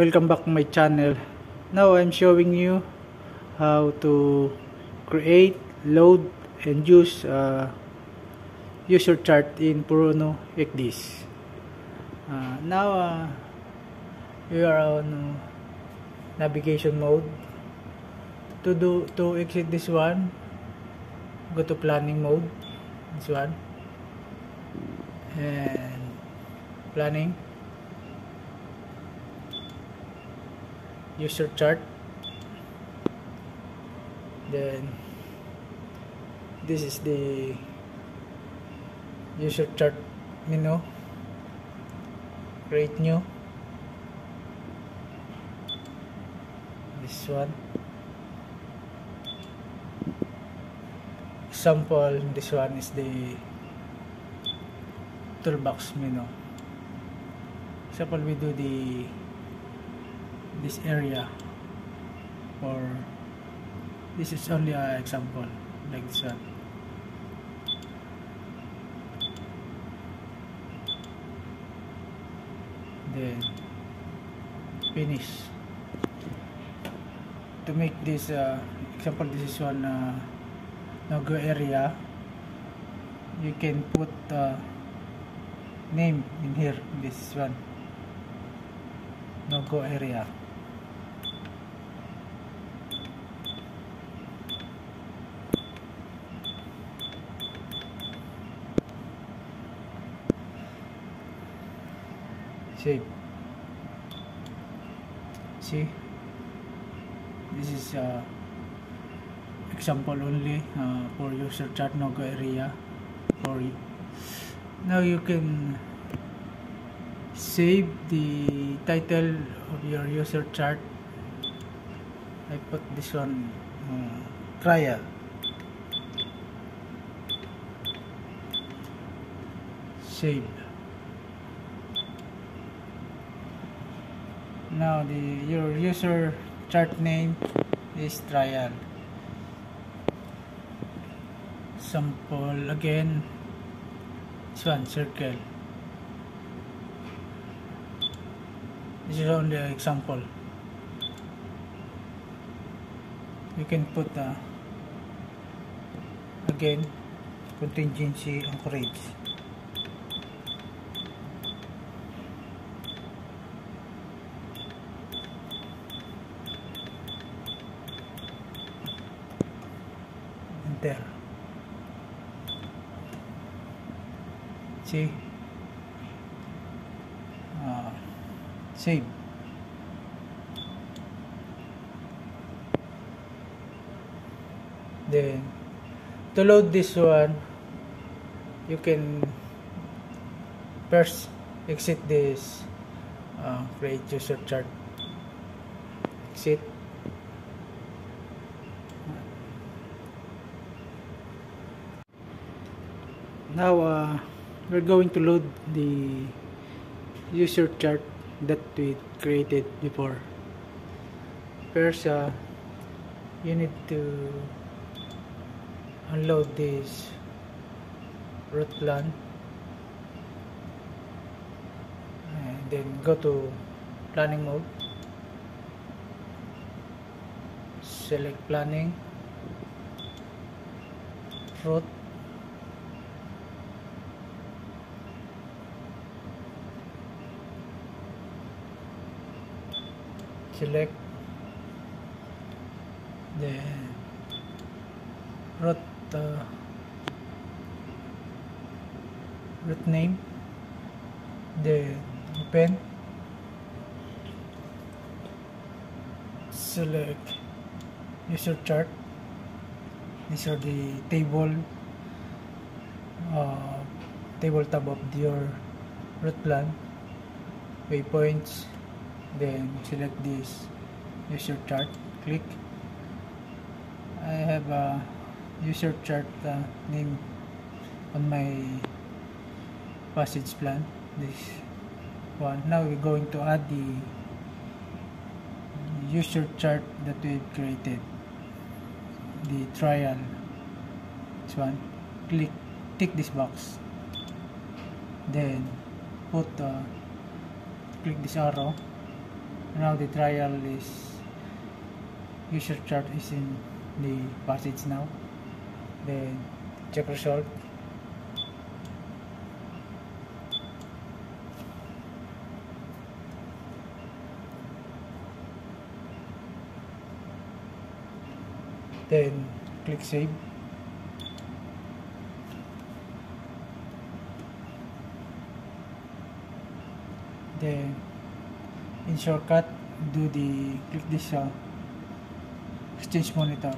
welcome back to my channel. Now I'm showing you how to create load and use uh, user chart in Purono Ekdis. Uh, now uh, we are on uh, navigation mode. To do to exit this one go to planning mode this one. And planning user chart. Then this is the user chart menu. Create new. This one. Example this one is the toolbox menu. Example we do the this area or this is only an example like this one. Then finish. To make this uh, example this is one uh, logo area you can put uh, name in here this one. Logo area shape. See? This is uh, example only uh, for user chart logo area. For you now you can save the title of your user chart. I put this one uh, trial. Save now the your user chart name is trial. Sample again. This one circle. This is only an example. You can put uh, again contingency anchorage enter see? Uh, save then to load this one you can first exit this uh, create user chart. Exit now uh, we're going to load the user chart that we created before. First uh, you need to unload this route plan. And then go to planning mode. Select planning. Route select the route uh, route name the open select user chart these are the table uh, table tab of your route plan waypoints then select this. User chart. Click. I have a user chart uh, name on my passage plan. This one. Now we're going to add the user chart that we've created. The trial. This one. Click. Tick this box. Then put uh, click this arrow now the trial is user chart is in the passage now. Then check result. Then click save. Then in shortcut do the click this uh, exchange monitor.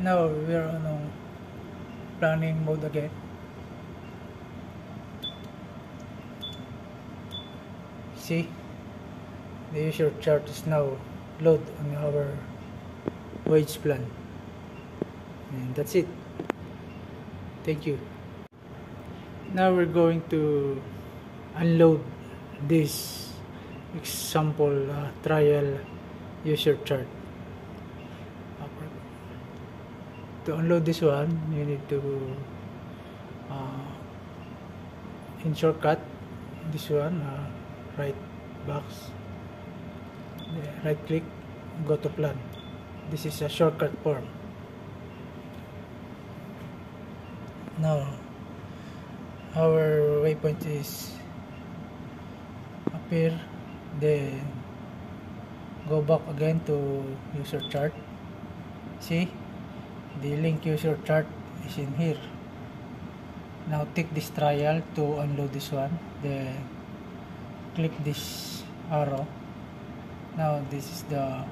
Now we're on uh, planning mode again. See? The user chart is now load on our wage plan and that's it. Thank you. Now we're going to unload this example uh, trial user chart. To unload this one you need to uh, in shortcut this one uh, right box. Right click go to plan. This is a shortcut form now our waypoint is here then go back again to user chart. See? The link user chart is in here. Now take this trial to unload this one then click this arrow. Now this is the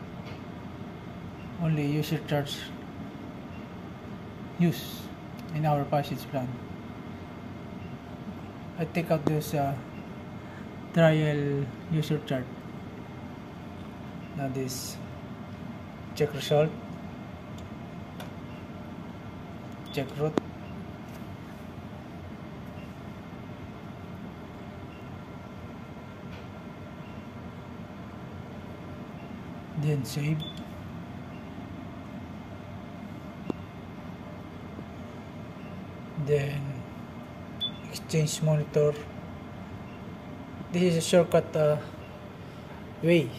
only user charts use in our passage plan. I take out this uh, trial user chart. Now this check result check route then save then exchange monitor. This is a shortcut uh, way.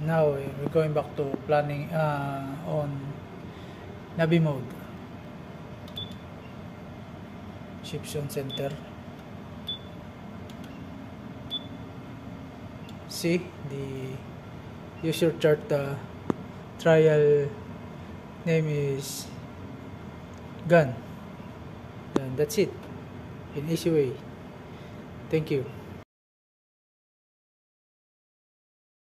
Now we're going back to planning uh, on Navi mode. Ships on center. See the user chart uh, trial name is gun. And that's it. In easy way. Thank you